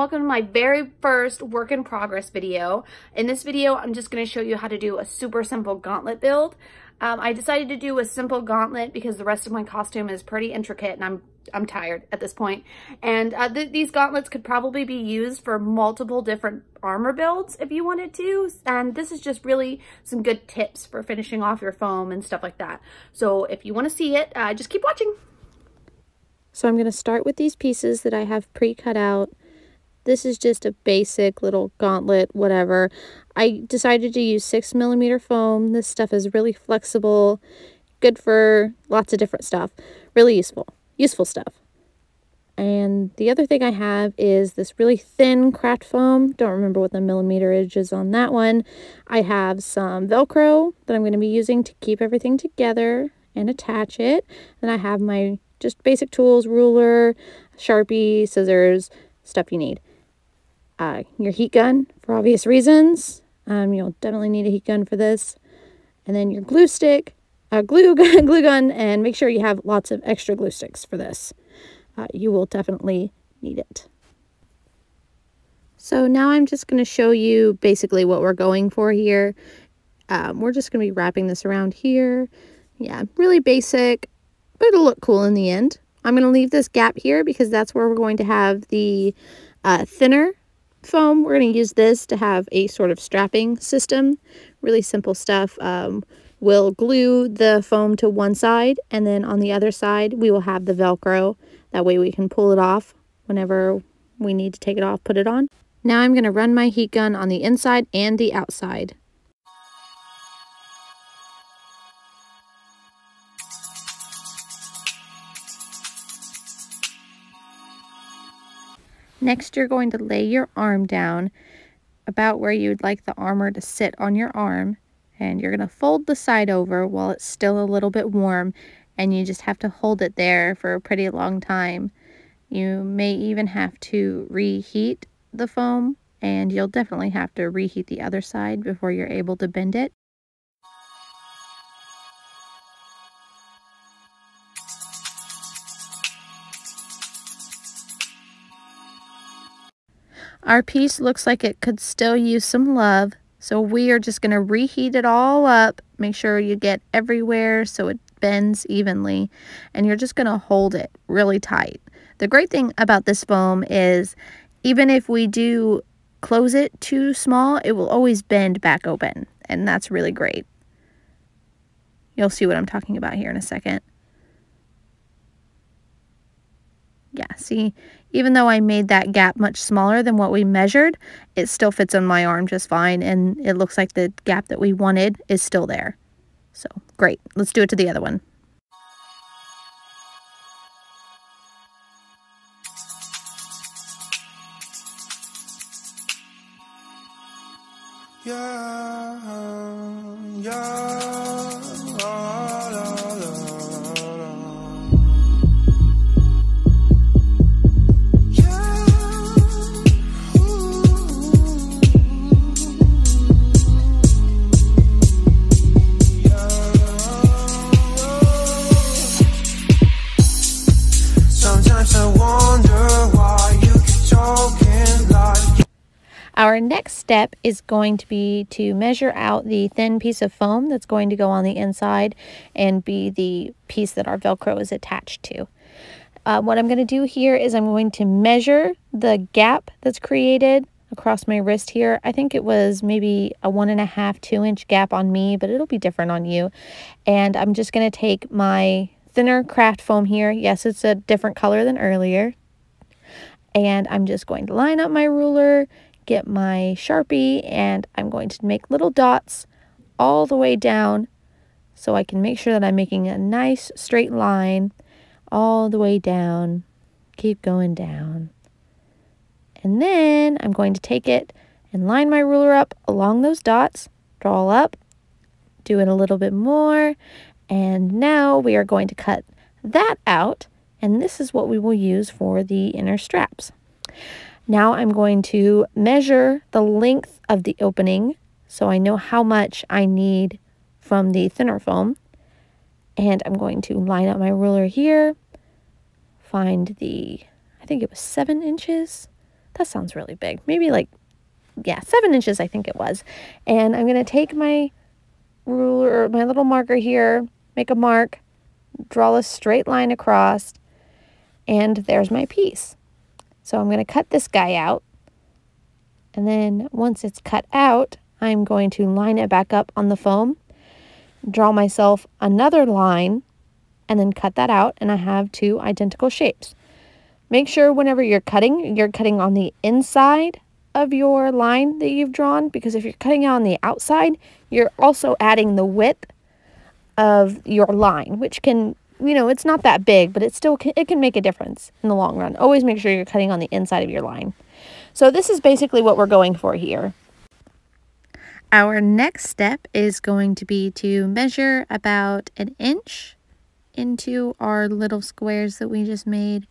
welcome to my very first work in progress video. In this video, I'm just going to show you how to do a super simple gauntlet build. Um, I decided to do a simple gauntlet because the rest of my costume is pretty intricate and I'm I'm tired at this point. And uh, th these gauntlets could probably be used for multiple different armor builds if you wanted to. And this is just really some good tips for finishing off your foam and stuff like that. So if you want to see it, uh, just keep watching. So I'm going to start with these pieces that I have pre-cut out. This is just a basic little gauntlet, whatever. I decided to use 6 millimeter foam. This stuff is really flexible, good for lots of different stuff. Really useful, useful stuff. And the other thing I have is this really thin craft foam. Don't remember what the millimeterage is on that one. I have some Velcro that I'm going to be using to keep everything together and attach it. And I have my just basic tools, ruler, Sharpie, scissors, stuff you need. Uh, your heat gun, for obvious reasons. Um, you'll definitely need a heat gun for this. And then your glue stick, uh, glue, gun, glue gun, and make sure you have lots of extra glue sticks for this. Uh, you will definitely need it. So now I'm just going to show you basically what we're going for here. Um, we're just going to be wrapping this around here. Yeah, really basic but it'll look cool in the end. I'm going to leave this gap here because that's where we're going to have the uh, thinner foam. We're going to use this to have a sort of strapping system. Really simple stuff. Um, we'll glue the foam to one side and then on the other side we will have the Velcro. That way we can pull it off whenever we need to take it off, put it on. Now I'm going to run my heat gun on the inside and the outside. Next, you're going to lay your arm down about where you'd like the armor to sit on your arm. And you're going to fold the side over while it's still a little bit warm. And you just have to hold it there for a pretty long time. You may even have to reheat the foam. And you'll definitely have to reheat the other side before you're able to bend it. Our piece looks like it could still use some love, so we are just going to reheat it all up. Make sure you get everywhere so it bends evenly, and you're just going to hold it really tight. The great thing about this foam is even if we do close it too small, it will always bend back open, and that's really great. You'll see what I'm talking about here in a second. Yeah, see, even though I made that gap much smaller than what we measured, it still fits on my arm just fine. And it looks like the gap that we wanted is still there. So great. Let's do it to the other one. Yeah, yeah. Step is going to be to measure out the thin piece of foam that's going to go on the inside and be the piece that our Velcro is attached to. Uh, what I'm going to do here is I'm going to measure the gap that's created across my wrist here. I think it was maybe a one and a half, two inch gap on me, but it'll be different on you. And I'm just going to take my thinner craft foam here. Yes, it's a different color than earlier. And I'm just going to line up my ruler get my Sharpie and I'm going to make little dots all the way down so I can make sure that I'm making a nice straight line all the way down. Keep going down. And then I'm going to take it and line my ruler up along those dots, draw up, do it a little bit more, and now we are going to cut that out, and this is what we will use for the inner straps. Now I'm going to measure the length of the opening so I know how much I need from the thinner foam. And I'm going to line up my ruler here, find the, I think it was seven inches that sounds really big. Maybe like, yeah, seven inches, I think it was. And I'm going to take my ruler, my little marker here, make a mark, draw a straight line across, and there's my piece. So I'm going to cut this guy out. And then once it's cut out, I'm going to line it back up on the foam, draw myself another line, and then cut that out, and I have two identical shapes. Make sure whenever you're cutting, you're cutting on the inside of your line that you've drawn because if you're cutting on the outside, you're also adding the width of your line, which can, you know, it's not that big, but it still can, it can make a difference in the long run. Always make sure you're cutting on the inside of your line. So this is basically what we're going for here. Our next step is going to be to measure about an inch into our little squares that we just made.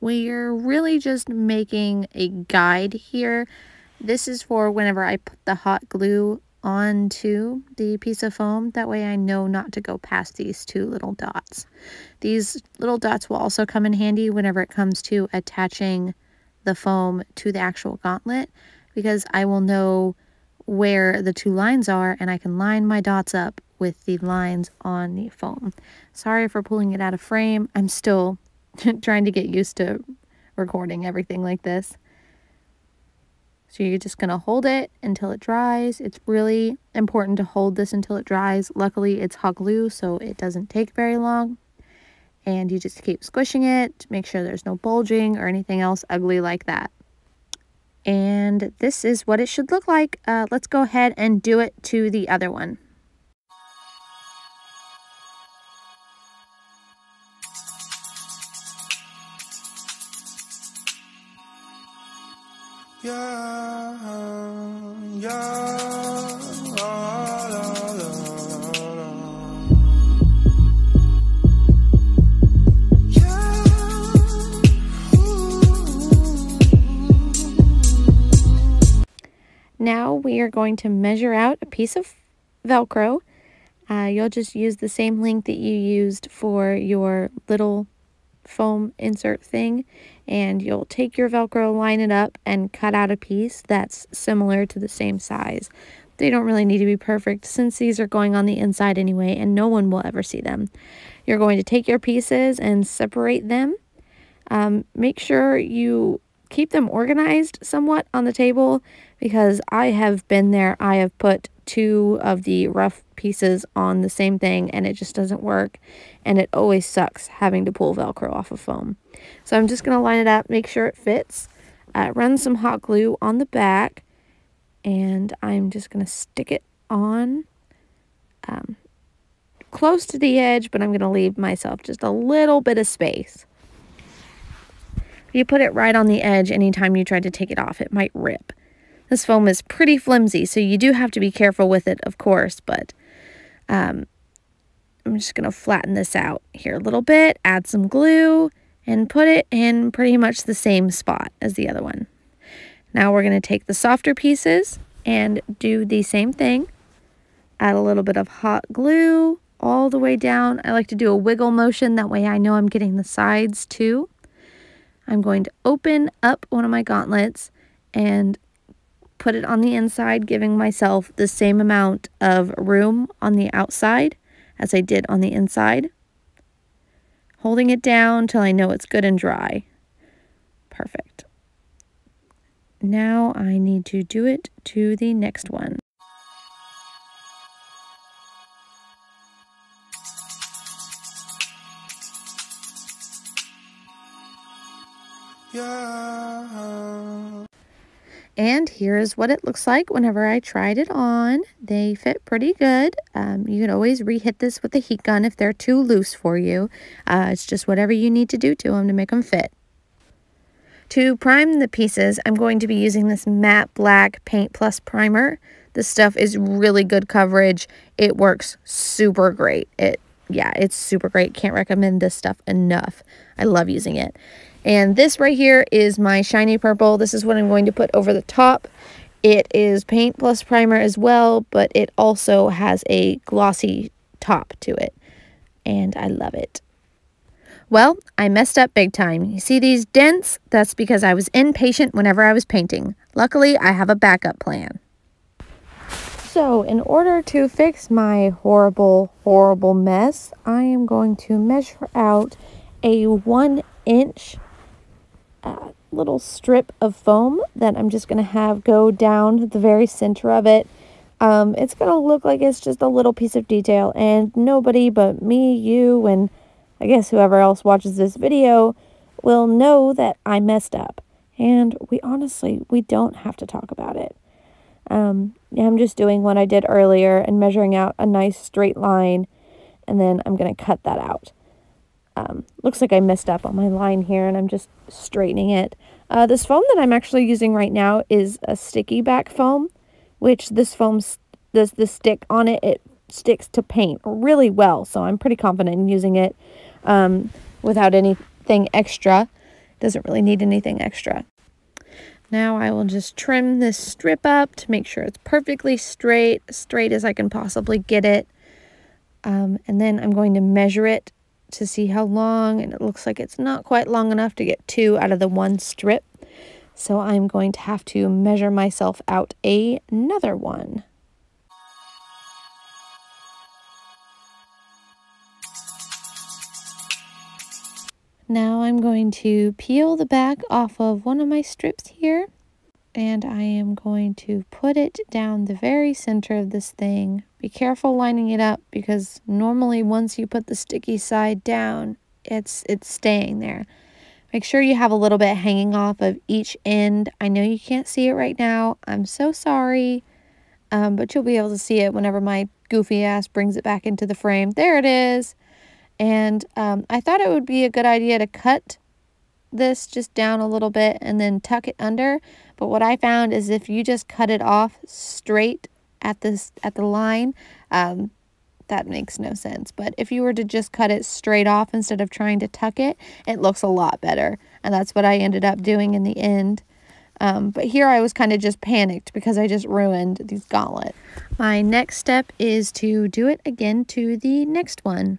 We're really just making a guide here. This is for whenever I put the hot glue onto the piece of foam. That way I know not to go past these two little dots. These little dots will also come in handy whenever it comes to attaching the foam to the actual gauntlet because I will know where the two lines are and I can line my dots up with the lines on the foam. Sorry for pulling it out of frame. I'm still trying to get used to recording everything like this. So you're just going to hold it until it dries. It's really important to hold this until it dries. Luckily, it's hot glue, so it doesn't take very long. And you just keep squishing it to make sure there's no bulging or anything else ugly like that. And this is what it should look like. Uh, let's go ahead and do it to the other one. Yeah, yeah, la, la, la, Now we are going to measure out a piece of Velcro. Uh, you'll just use the same length that you used for your little foam insert thing and you'll take your velcro line it up and cut out a piece that's similar to the same size. They don't really need to be perfect since these are going on the inside anyway and no one will ever see them. You're going to take your pieces and separate them. Um, make sure you keep them organized somewhat on the table because I have been there. I have put two of the rough pieces on the same thing and it just doesn't work. And it always sucks having to pull velcro off of foam. So i'm just going to line it up make sure it fits. Uh, run some hot glue on the back and i'm just going to stick it on um, close to the edge but i'm going to leave myself just a little bit of space. If you put it right on the edge anytime you try to take it off. It might rip. This foam is pretty flimsy, so you do have to be careful with it, of course, but um, I'm just going to flatten this out here a little bit, add some glue, and put it in pretty much the same spot as the other one. Now we're going to take the softer pieces and do the same thing. Add a little bit of hot glue all the way down. I like to do a wiggle motion, that way I know I'm getting the sides too. I'm going to open up one of my gauntlets and put it on the inside, giving myself the same amount of room on the outside as I did on the inside. Holding it down till I know it's good and dry. Perfect. Now I need to do it to the next one. Yeah. And here's what it looks like whenever I tried it on. They fit pretty good. Um, you can always rehit this with a heat gun if they're too loose for you. Uh, it's just whatever you need to do to them to make them fit. To prime the pieces, I'm going to be using this matte black Paint Plus primer. This stuff is really good coverage. It works super great. It yeah, it's super great. Can't recommend this stuff enough. I love using it. And this right here is my shiny purple. This is what I'm going to put over the top. It is paint plus primer as well, but it also has a glossy top to it. And I love it. Well, I messed up big time. You see these dents? That's because I was impatient whenever I was painting. Luckily, I have a backup plan. So, in order to fix my horrible, horrible mess, I am going to measure out a one inch little strip of foam that I'm just going to have go down the very center of it. Um, it's going to look like it's just a little piece of detail and nobody but me, you, and I guess whoever else watches this video will know that I messed up. And we honestly, we don't have to talk about it. Um, I'm just doing what I did earlier and measuring out a nice straight line and then I'm going to cut that out. Um, looks like I messed up on my line here and I'm just straightening it. Uh, this foam that I'm actually using right now is a sticky back foam, which this foam, does the stick on it, it sticks to paint really well. So I'm pretty confident in using it um, without anything extra. Doesn't really need anything extra. Now I will just trim this strip up to make sure it's perfectly straight, straight as I can possibly get it. Um, and then I'm going to measure it to see how long, and it looks like it's not quite long enough to get two out of the one strip. So I'm going to have to measure myself out another one. Now I'm going to peel the back off of one of my strips here and I am going to put it down the very center of this thing. Be careful lining it up because normally once you put the sticky side down, it's it's staying there. Make sure you have a little bit hanging off of each end. I know you can't see it right now. I'm so sorry. Um, but you'll be able to see it whenever my goofy ass brings it back into the frame. There it is. And um, I thought it would be a good idea to cut this just down a little bit and then tuck it under. But what I found is if you just cut it off straight at this at the line, um, that makes no sense. But if you were to just cut it straight off instead of trying to tuck it, it looks a lot better. And that's what I ended up doing in the end. Um, but here I was kind of just panicked because I just ruined these gauntlet. My next step is to do it again to the next one.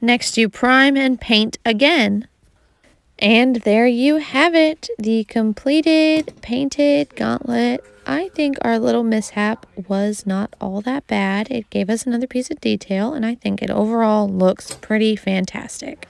Next, you prime and paint again. And there you have it, the completed painted gauntlet. I think our little mishap was not all that bad. It gave us another piece of detail, and I think it overall looks pretty fantastic.